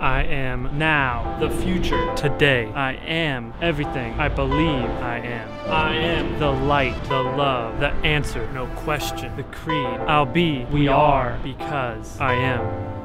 I am now, the future, today. I am everything I believe I am. I am the light, the love, the answer, no question, the creed. I'll be, we are, because I am.